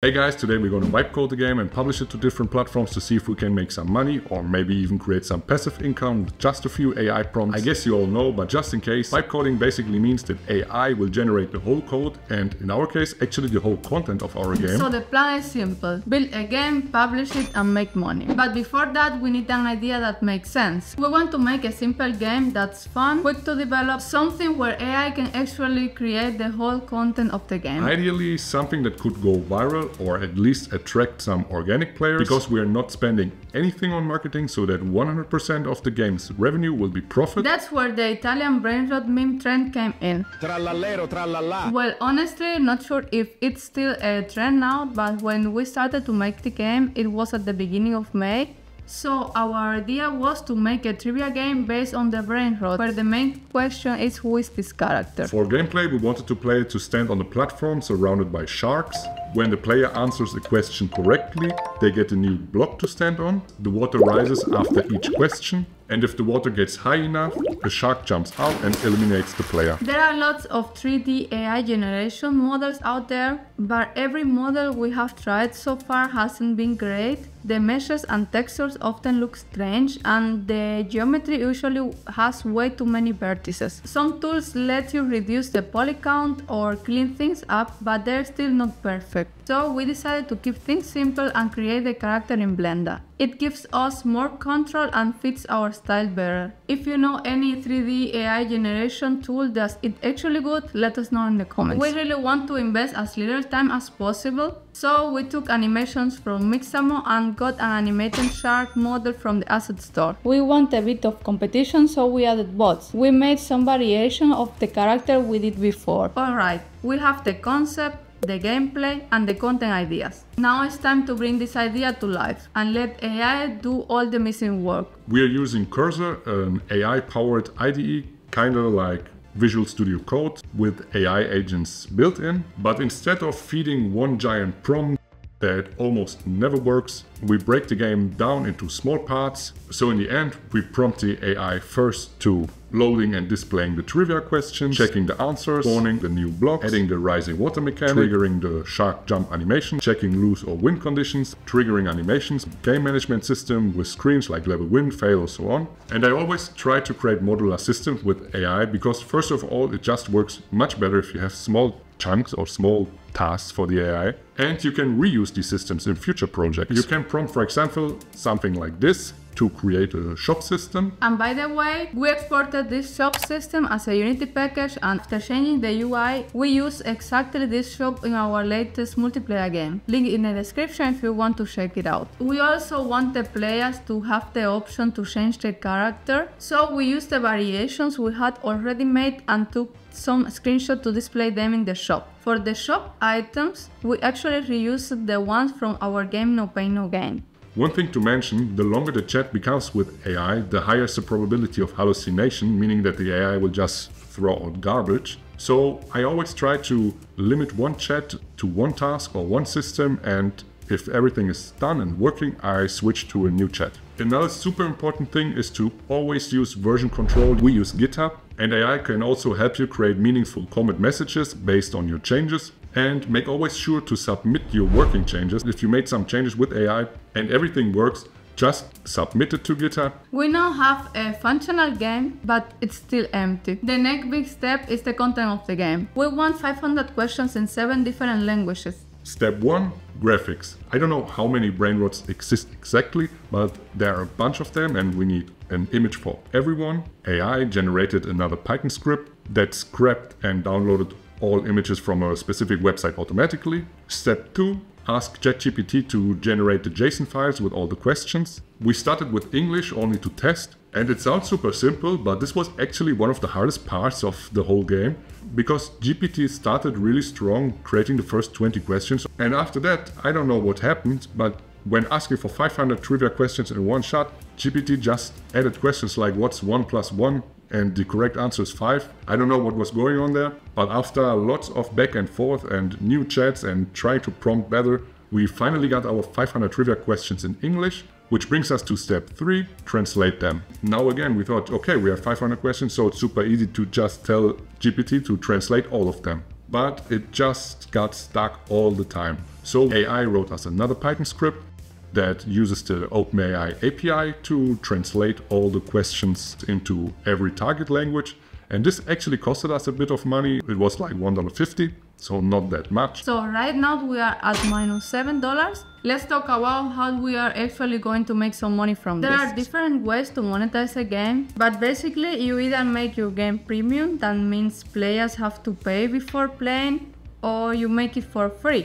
Hey guys, today we're going to vibe code the game and publish it to different platforms to see if we can make some money or maybe even create some passive income with just a few AI prompts. I guess you all know, but just in case, vibe coding basically means that AI will generate the whole code and in our case, actually the whole content of our game. So the plan is simple. Build a game, publish it and make money. But before that, we need an idea that makes sense. We want to make a simple game that's fun, quick to develop, something where AI can actually create the whole content of the game. Ideally, something that could go viral or at least attract some organic players because we are not spending anything on marketing so that 100% of the game's revenue will be profit. That's where the Italian brain rot meme trend came in. Trallallero, trallallà. Well, honestly, not sure if it's still a trend now, but when we started to make the game, it was at the beginning of May. So our idea was to make a trivia game based on the brain rot, where the main question is who is this character. For gameplay, we wanted to play it to stand on a platform surrounded by sharks. When the player answers a question correctly, they get a new block to stand on. The water rises after each question. And if the water gets high enough, a shark jumps out and eliminates the player. There are lots of 3D AI generation models out there, but every model we have tried so far hasn't been great. The meshes and textures often look strange and the geometry usually has way too many vertices. Some tools let you reduce the poly count or clean things up, but they're still not perfect. So we decided to keep things simple and create the character in Blender. It gives us more control and fits our style better. If you know any 3D AI generation tool that's it actually good, let us know in the comments. We really want to invest as little time as possible, so we took animations from Mixamo and got an animated shark model from the asset store. We want a bit of competition, so we added bots. We made some variation of the character we did before. Alright, we have the concept, the gameplay and the content ideas. Now it's time to bring this idea to life and let AI do all the missing work. We are using Cursor, an AI-powered IDE, kinda like Visual Studio Code with AI agents built in, but instead of feeding one giant prompt that almost never works, we break the game down into small parts. So in the end, we prompt the AI first to loading and displaying the trivia questions, checking the answers, spawning the new blocks, adding the rising water mechanic, triggering the shark jump animation, checking lose or win conditions, triggering animations, game management system with screens like level win, fail or so on. And I always try to create modular systems with AI because first of all, it just works much better if you have small chunks or small tasks for the AI. And you can reuse these systems in future projects. You can prompt, for example, something like this to create a shop system. And by the way, we exported this shop system as a Unity package and after changing the UI, we use exactly this shop in our latest multiplayer game. Link in the description if you want to check it out. We also want the players to have the option to change their character, so we used the variations we had already made and took some screenshots to display them in the shop. For the shop items, we actually reused the ones from our game No Pain No Gain. One thing to mention, the longer the chat becomes with AI, the higher is the probability of hallucination, meaning that the AI will just throw out garbage. So I always try to limit one chat to one task or one system and if everything is done and working, I switch to a new chat. Another super important thing is to always use version control. We use GitHub and AI can also help you create meaningful commit messages based on your changes and make always sure to submit your working changes. If you made some changes with AI and everything works, just submit it to GitHub. We now have a functional game, but it's still empty. The next big step is the content of the game. We want 500 questions in 7 different languages. Step 1 Graphics. I don't know how many brain rots exist exactly, but there are a bunch of them and we need an image for everyone. AI generated another Python script that scrapped and downloaded all images from a specific website automatically. Step 2 ask ChatGPT to generate the JSON files with all the questions. We started with English only to test, and it sounds super simple, but this was actually one of the hardest parts of the whole game, because GPT started really strong creating the first 20 questions, and after that, I don't know what happened, but when asking for 500 trivia questions in one shot, GPT just added questions like what's 1 plus 1 and the correct answer is 5. I don't know what was going on there, but after lots of back and forth and new chats and trying to prompt better, we finally got our 500 trivia questions in English, which brings us to step 3, translate them. Now again, we thought, okay, we have 500 questions, so it's super easy to just tell GPT to translate all of them. but it just got stuck all the time. So AI wrote us another Python script that uses the OpenAI API to translate all the questions into every target language. And this actually costed us a bit of money. It was like $1.50, so not that much. So right now we are at minus minus seven dollars. Let's talk about how we are actually going to make some money from there this. There are different ways to monetize a game, but basically you either make your game premium, that means players have to pay before playing, or you make it for free.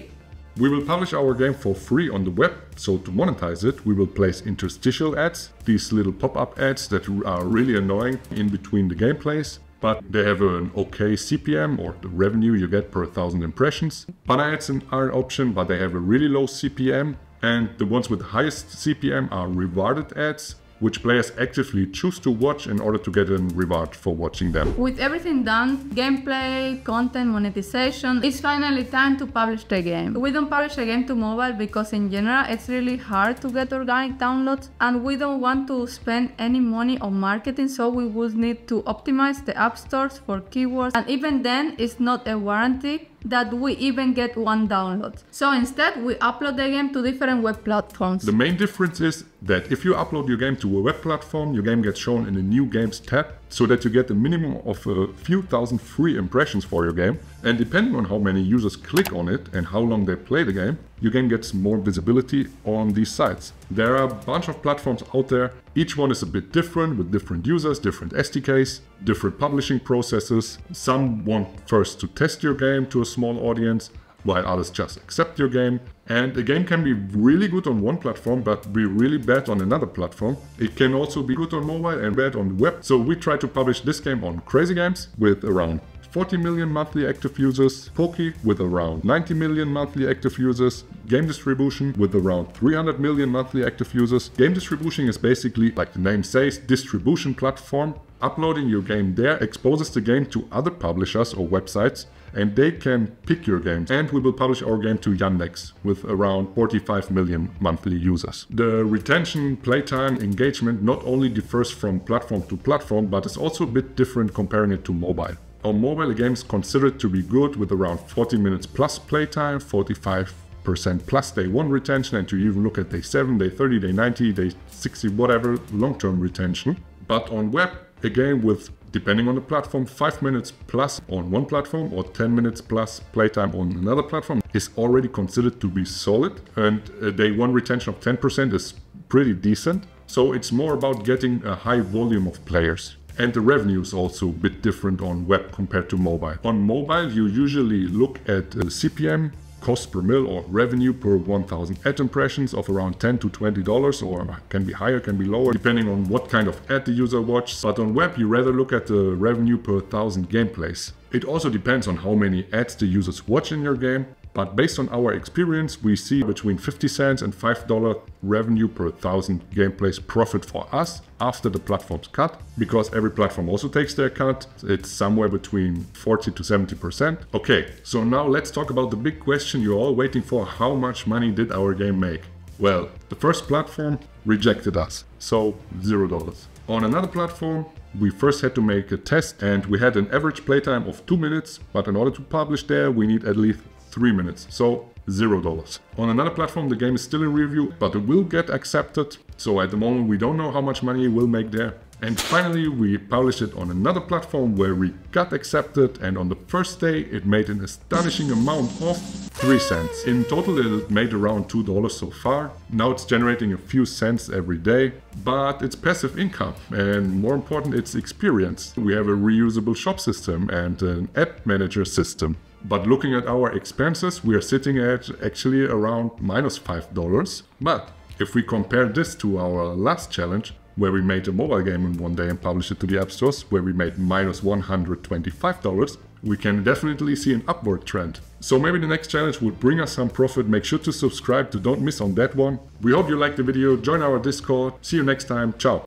We will publish our game for free on the web, so to monetize it, we will place interstitial ads, these little pop-up ads that are really annoying in between the gameplays but they have an okay CPM or the revenue you get per thousand impressions. Banner ads are an option, but they have a really low CPM. And the ones with the highest CPM are rewarded ads, which players actively choose to watch in order to get a reward for watching them. With everything done, gameplay, content, monetization, it's finally time to publish the game. We don't publish a game to mobile because in general it's really hard to get organic downloads and we don't want to spend any money on marketing so we would need to optimize the app stores for keywords and even then it's not a warranty that we even get one download. So instead, we upload the game to different web platforms. The main difference is that if you upload your game to a web platform, your game gets shown in the new games tab so that you get a minimum of a few thousand free impressions for your game. And depending on how many users click on it and how long they play the game, your game gets more visibility on these sites. There are a bunch of platforms out there. Each one is a bit different with different users, different SDKs, different publishing processes. Some want first to test your game to a small audience, while others just accept your game. And a game can be really good on one platform, but be really bad on another platform. It can also be good on mobile and bad on web. So we try to publish this game on Crazy Games with around 40 million monthly active users, Poki with around 90 million monthly active users, Game Distribution with around 300 million monthly active users. Game Distribution is basically, like the name says, distribution platform. Uploading your game there exposes the game to other publishers or websites and they can pick your games. And we will publish our game to Yandex with around 45 million monthly users. The retention, playtime, engagement not only differs from platform to platform, but is also a bit different comparing it to mobile. On mobile, games considered to be good with around 40 minutes plus playtime, 45 percent plus day 1 retention and to even look at day 7, day 30, day 90, day 60, whatever long-term retention. But on web, a game with depending on the platform, 5 minutes plus on one platform or 10 minutes plus playtime on another platform is already considered to be solid and a day 1 retention of 10% is pretty decent. So it's more about getting a high volume of players. And the revenue is also a bit different on web compared to mobile. On mobile, you usually look at uh, CPM, cost per mil or revenue per 1000 ad impressions of around 10 to 20 dollars or can be higher can be lower depending on what kind of ad the user watches but on web you rather look at the revenue per 1000 gameplays. It also depends on how many ads the users watch in your game but based on our experience, we see between 50 cents and $5 revenue per thousand gameplays profit for us after the platform's cut, because every platform also takes their cut. It's somewhere between 40 to 70%. Okay, so now let's talk about the big question you're all waiting for. How much money did our game make? Well, the first platform rejected us, so zero dollars. On another platform, we first had to make a test and we had an average playtime of 2 minutes, but in order to publish there we need at least 3 minutes. So zero dollars. On another platform the game is still in review, but it will get accepted. So at the moment we don't know how much money it will make there. And finally we published it on another platform where we got accepted and on the first day it made an astonishing amount of 3 cents. In total it made around $2 so far. Now it's generating a few cents every day, but it's passive income and more important it's experience. We have a reusable shop system and an app manager system. But looking at our expenses, we are sitting at actually around minus $5. But if we compare this to our last challenge, where we made a mobile game in one day and published it to the app stores, where we made minus $125, we can definitely see an upward trend. So maybe the next challenge will bring us some profit. Make sure to subscribe to don't miss on that one. We hope you liked the video. Join our Discord. See you next time. Ciao.